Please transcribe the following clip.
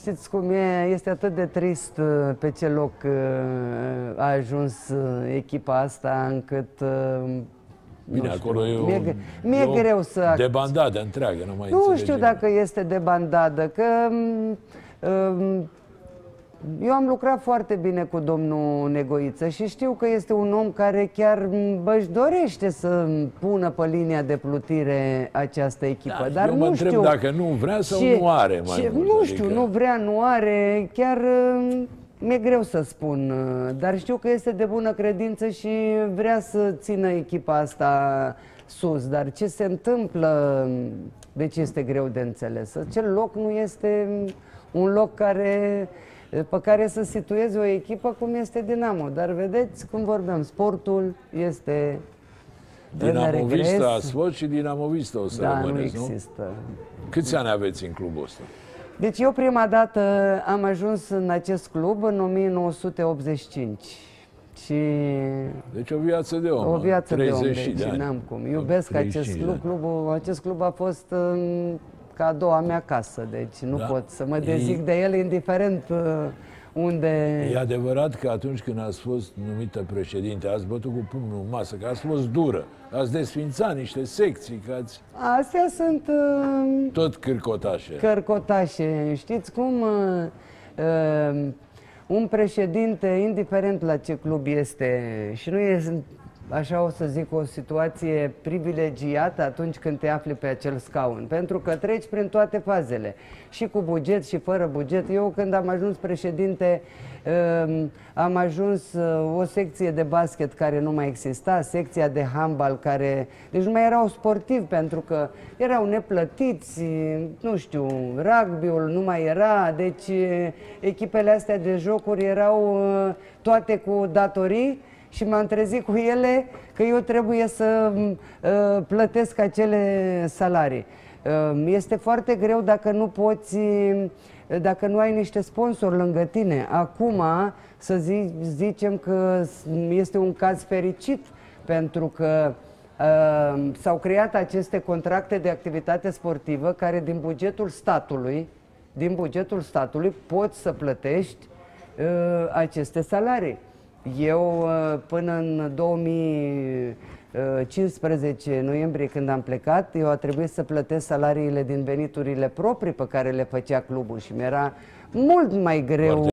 Știți cum e? Este atât de trist uh, pe ce loc uh, a ajuns uh, echipa asta încât... Bine, nu acolo e o, mi-e, mi-e e o greu să... debandadă întreagă, nu mai Nu înțelegem. știu dacă este de bandadă, că um, eu am lucrat foarte bine cu domnul Negoiță și știu că este un om care chiar bă, își dorește să pună pe linia de plutire această echipă. Da, dar eu nu mă întreb știu. dacă nu vrea sau Și- nu are mai și mult. Nu știu, adică- nu vrea, nu are, chiar uh, mi-e greu să spun, uh, dar știu că este de bună credință și vrea să țină echipa asta sus, dar ce se întâmplă, deci este greu de înțeles. Acel loc nu este un loc care pe care să situeze o echipă cum este Dinamo. Dar vedeți cum vorbeam, sportul este în Dinamovista regres. ați fost și Dinamovista o să Da, nu rămâneți, nu? există. Câți ani aveți în clubul ăsta? Deci eu prima dată am ajuns în acest club în 1985 și Deci o viață de om. o viață de 30 om, și deci de ani. n-am cum. Iubesc 35 acest de club, ani. clubul, acest club a fost um, ca a doua mea casă, deci nu Da. pot să mă E- dezic de el indiferent uh, unde... E adevărat că atunci când ați fost numită președinte, ați bătut cu pumnul în masă, că ați fost dură, ați desfințat niște secții, că ați Astea sunt uh, tot cârcotașe. cărcotașe. Știți cum uh, uh, un președinte, indiferent la ce club este, și nu e, așa o să zic, o situație privilegiată atunci când te afli pe acel scaun, pentru că treci prin toate fazele, și cu buget și fără buget. Eu când am ajuns președinte, uh, am ajuns uh, o secție de basket care nu mai exista, secția de handbal care... Deci nu mai erau sportivi pentru că erau neplătiți, nu știu, rugby-ul nu mai era, deci uh, echipele astea de jocuri erau uh, toate cu datorii și m-am trezit cu ele că eu trebuie să uh, plătesc acele salarii. Uh, este foarte greu dacă nu poți, uh, dacă nu ai niște sponsori lângă tine. Acum, să zi, zicem că este un caz fericit pentru că uh, s-au creat aceste contracte de activitate sportivă care din bugetul statului, din bugetul statului poți să plătești uh, aceste salarii. Eu uh, până în 2015 noiembrie când am plecat, eu a trebuit să plătesc salariile din veniturile proprii pe care le făcea clubul și mi-era mult mai greu